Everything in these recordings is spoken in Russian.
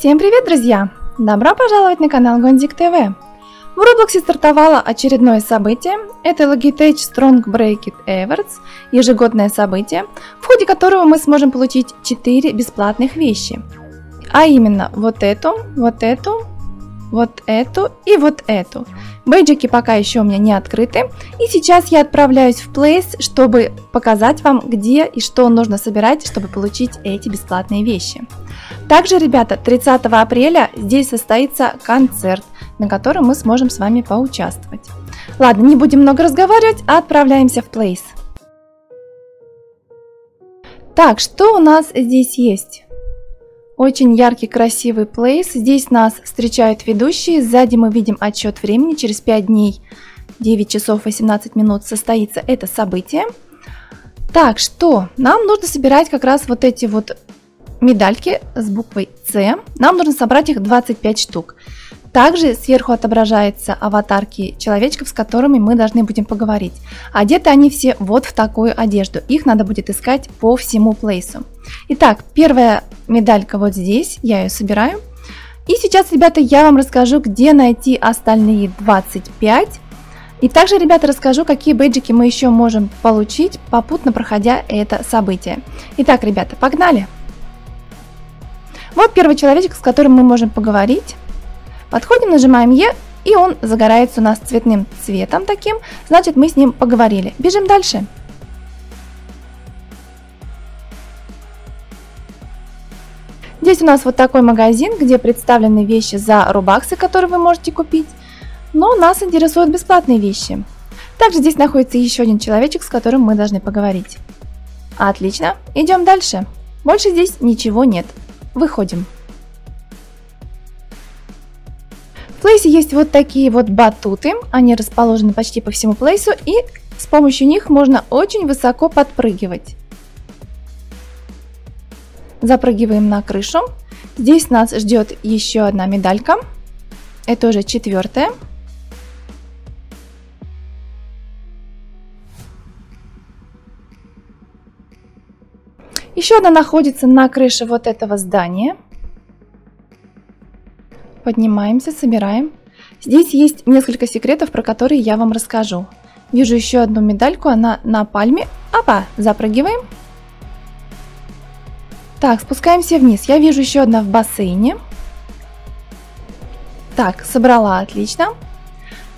Всем привет, друзья! Добро пожаловать на канал Гонзик ТВ! В Роблоксе стартовало очередное событие. Это Logitech Strong Break Awards, ежегодное событие, в ходе которого мы сможем получить 4 бесплатных вещи. А именно вот эту, вот эту, вот эту и вот эту. Бейджики пока еще у меня не открыты. И сейчас я отправляюсь в Place, чтобы показать вам, где и что нужно собирать, чтобы получить эти бесплатные вещи. Также, ребята, 30 апреля здесь состоится концерт, на котором мы сможем с вами поучаствовать. Ладно, не будем много разговаривать, а отправляемся в Place. Так, что у нас здесь есть? Очень яркий, красивый плейс. Здесь нас встречают ведущие. Сзади мы видим отчет времени. Через 5 дней, 9 часов 18 минут состоится это событие. Так, что? Нам нужно собирать как раз вот эти вот медальки с буквой С. Нам нужно собрать их 25 штук. Также сверху отображаются аватарки человечков, с которыми мы должны будем поговорить. Одеты они все вот в такую одежду. Их надо будет искать по всему плейсу. Итак, первая медалька вот здесь, я ее собираю. И сейчас, ребята, я вам расскажу, где найти остальные 25. И также, ребята, расскажу, какие бейджики мы еще можем получить, попутно проходя это событие. Итак, ребята, погнали! Вот первый человечек, с которым мы можем поговорить. Подходим, нажимаем Е, и он загорается у нас цветным цветом таким, значит мы с ним поговорили. Бежим дальше. Здесь у нас вот такой магазин, где представлены вещи за рубаксы, которые вы можете купить. Но нас интересуют бесплатные вещи. Также здесь находится еще один человечек, с которым мы должны поговорить. Отлично, идем дальше. Больше здесь ничего нет. Выходим. В плейсе есть вот такие вот батуты, они расположены почти по всему плейсу, и с помощью них можно очень высоко подпрыгивать. Запрыгиваем на крышу. Здесь нас ждет еще одна медалька. Это уже четвертая. Еще одна находится на крыше вот этого здания. Поднимаемся, собираем. Здесь есть несколько секретов, про которые я вам расскажу. Вижу еще одну медальку, она на пальме. Опа, запрыгиваем. Так, спускаемся вниз. Я вижу еще одна в бассейне. Так, собрала, отлично.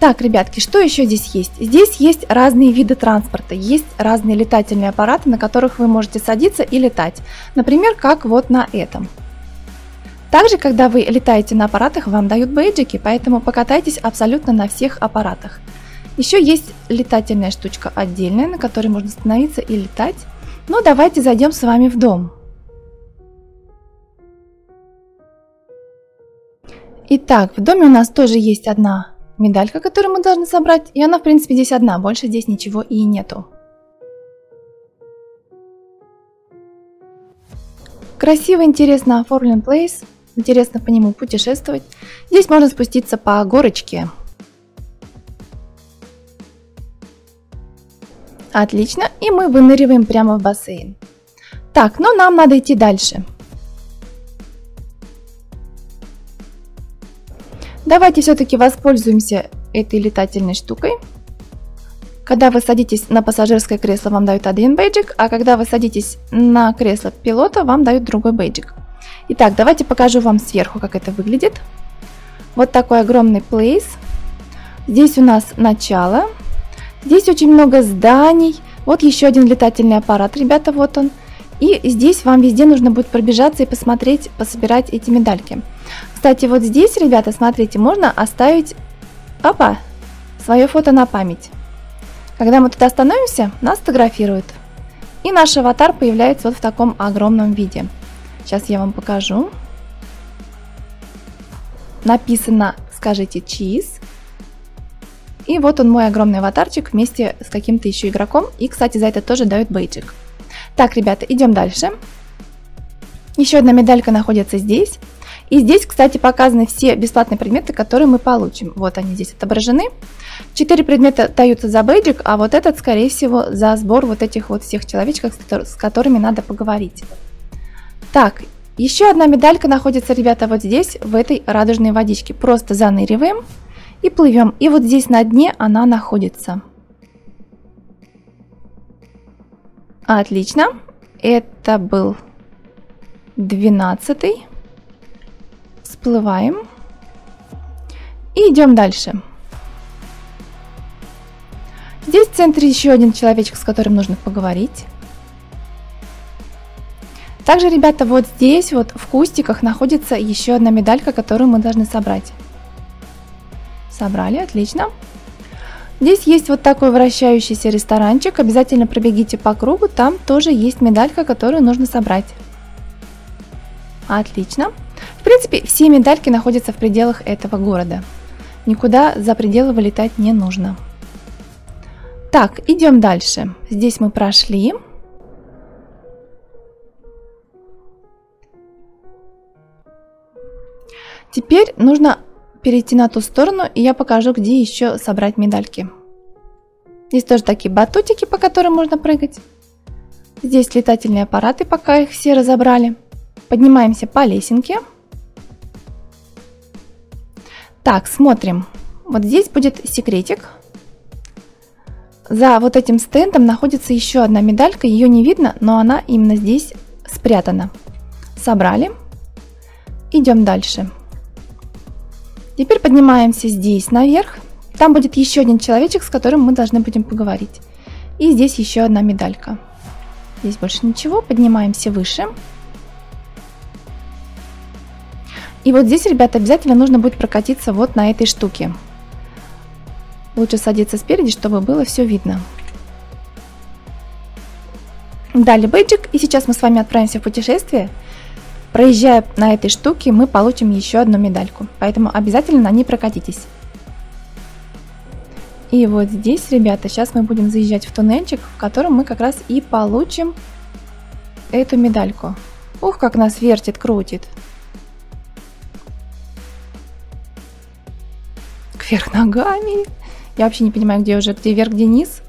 Так, ребятки, что еще здесь есть? Здесь есть разные виды транспорта, есть разные летательные аппараты, на которых вы можете садиться и летать. Например, как вот на этом. Также, когда вы летаете на аппаратах, вам дают бейджики, поэтому покатайтесь абсолютно на всех аппаратах. Еще есть летательная штучка отдельная, на которой можно становиться и летать. Но давайте зайдем с вами в дом. Итак, в доме у нас тоже есть одна медалька, которую мы должны собрать. И она, в принципе, здесь одна, больше здесь ничего и нету. Красиво, интересно оформлен плейс. Интересно по нему путешествовать. Здесь можно спуститься по горочке. Отлично, и мы выныриваем прямо в бассейн. Так, ну нам надо идти дальше. Давайте все-таки воспользуемся этой летательной штукой. Когда вы садитесь на пассажирское кресло, вам дают один бейджик, а когда вы садитесь на кресло пилота, вам дают другой бейджик. Итак, давайте покажу вам сверху, как это выглядит. Вот такой огромный плейс. Здесь у нас начало. Здесь очень много зданий. Вот еще один летательный аппарат, ребята, вот он. И здесь вам везде нужно будет пробежаться и посмотреть, пособирать эти медальки. Кстати, вот здесь, ребята, смотрите, можно оставить, опа, свое фото на память. Когда мы туда становимся, нас фотографируют. И наш аватар появляется вот в таком огромном виде. Сейчас я вам покажу. Написано «Скажите чиз». И вот он мой огромный аватарчик вместе с каким-то еще игроком. И, кстати, за это тоже дают бейджик. Так, ребята, идем дальше. Еще одна медалька находится здесь. И здесь, кстати, показаны все бесплатные предметы, которые мы получим. Вот они здесь отображены. Четыре предмета даются за бейджик, а вот этот, скорее всего, за сбор вот этих вот всех человечков, с которыми надо поговорить. Так, Еще одна медалька находится, ребята, вот здесь, в этой радужной водичке. Просто заныриваем и плывем. И вот здесь на дне она находится. Отлично. Это был 12. Всплываем. И идем дальше. Здесь в центре еще один человечек, с которым нужно поговорить. Также, ребята, вот здесь вот в кустиках находится еще одна медалька, которую мы должны собрать. Собрали, отлично. Здесь есть вот такой вращающийся ресторанчик. Обязательно пробегите по кругу, там тоже есть медалька, которую нужно собрать. Отлично. В принципе, все медальки находятся в пределах этого города. Никуда за пределы вылетать не нужно. Так, идем дальше. Здесь мы прошли. Теперь нужно перейти на ту сторону, и я покажу, где еще собрать медальки. Здесь тоже такие батутики, по которым можно прыгать. Здесь летательные аппараты, пока их все разобрали. Поднимаемся по лесенке. Так, смотрим. Вот здесь будет секретик. За вот этим стендом находится еще одна медалька. Ее не видно, но она именно здесь спрятана. Собрали. Идем дальше. Теперь поднимаемся здесь наверх. Там будет еще один человечек, с которым мы должны будем поговорить. И здесь еще одна медалька. Здесь больше ничего. Поднимаемся выше. И вот здесь, ребята, обязательно нужно будет прокатиться вот на этой штуке. Лучше садиться спереди, чтобы было все видно. Дали бейджик, и сейчас мы с вами отправимся в путешествие – Проезжая на этой штуке, мы получим еще одну медальку, поэтому обязательно на ней прокатитесь. И вот здесь, ребята, сейчас мы будем заезжать в туннельчик, в котором мы как раз и получим эту медальку. Ух, как нас вертит, крутит. Кверх ногами. Я вообще не понимаю, где уже, где вверх, где низ.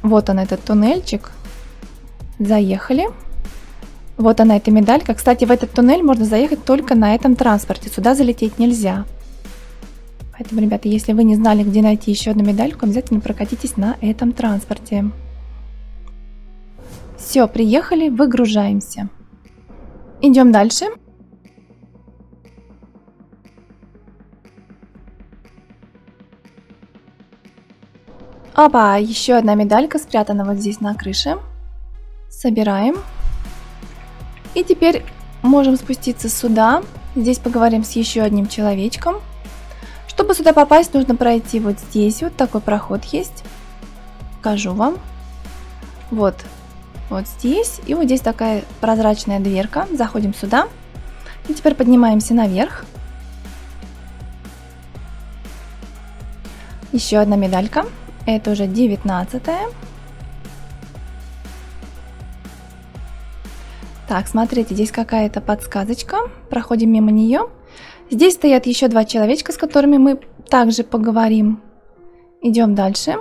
Вот он, этот туннельчик. Заехали. Вот она, эта медалька. Кстати, в этот туннель можно заехать только на этом транспорте. Сюда залететь нельзя. Поэтому, ребята, если вы не знали, где найти еще одну медальку, обязательно прокатитесь на этом транспорте. Все, приехали, выгружаемся. Идем дальше. Опа, еще одна медалька спрятана вот здесь на крыше. Собираем. И теперь можем спуститься сюда. Здесь поговорим с еще одним человечком. Чтобы сюда попасть, нужно пройти вот здесь. Вот такой проход есть. Покажу вам. Вот. Вот здесь. И вот здесь такая прозрачная дверка. Заходим сюда. И теперь поднимаемся наверх. Еще одна медалька. Это уже девятнадцатая. Так, смотрите, здесь какая-то подсказочка. Проходим мимо нее. Здесь стоят еще два человечка, с которыми мы также поговорим. Идем дальше.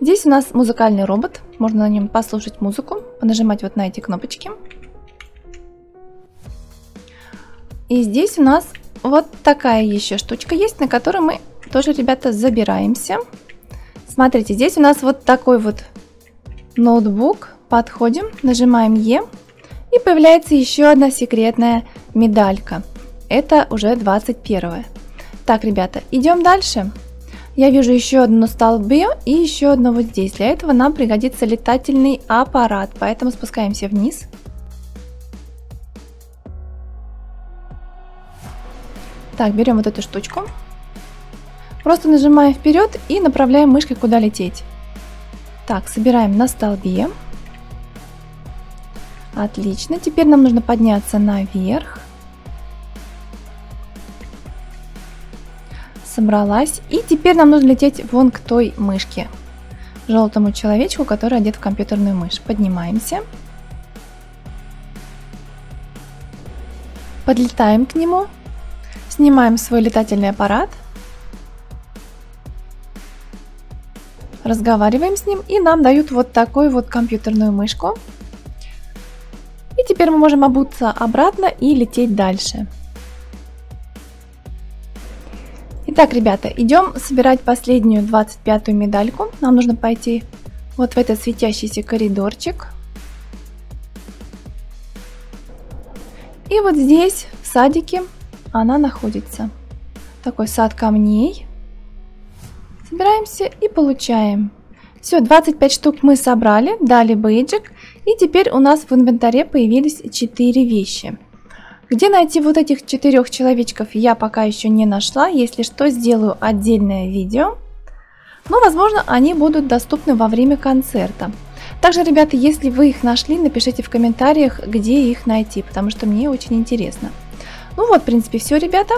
Здесь у нас музыкальный робот. Можно на нем послушать музыку, понажимать вот на эти кнопочки. И здесь у нас вот такая еще штучка есть, на которой мы тоже, ребята, забираемся. Смотрите, здесь у нас вот такой вот ноутбук Подходим, нажимаем Е и появляется еще одна секретная медалька. Это уже 21. Так, ребята, идем дальше. Я вижу еще одну столбе и еще одну вот здесь. Для этого нам пригодится летательный аппарат, поэтому спускаемся вниз. Так, берем вот эту штучку. Просто нажимаем вперед и направляем мышкой, куда лететь. Так, собираем на столбе. Отлично. Теперь нам нужно подняться наверх. Собралась. И теперь нам нужно лететь вон к той мышке. Желтому человечку, который одет в компьютерную мышь. Поднимаемся. Подлетаем к нему. Снимаем свой летательный аппарат. разговариваем с ним, и нам дают вот такую вот компьютерную мышку. Теперь мы можем обуться обратно и лететь дальше. Итак, ребята, идем собирать последнюю 25-ю медальку. Нам нужно пойти вот в этот светящийся коридорчик. И вот здесь, в садике, она находится. Такой сад камней. Собираемся и получаем. Все, 25 штук мы собрали, дали бейджик. И теперь у нас в инвентаре появились 4 вещи. Где найти вот этих четырех человечков я пока еще не нашла. Если что, сделаю отдельное видео. Но, возможно, они будут доступны во время концерта. Также, ребята, если вы их нашли, напишите в комментариях, где их найти, потому что мне очень интересно. Ну вот, в принципе, все, ребята.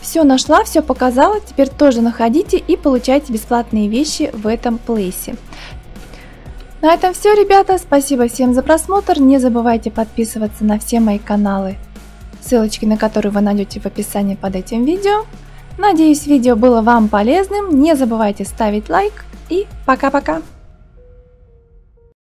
Все нашла, все показала, теперь тоже находите и получайте бесплатные вещи в этом плейсе. На этом все, ребята. Спасибо всем за просмотр. Не забывайте подписываться на все мои каналы, ссылочки на которые вы найдете в описании под этим видео. Надеюсь, видео было вам полезным. Не забывайте ставить лайк и пока-пока.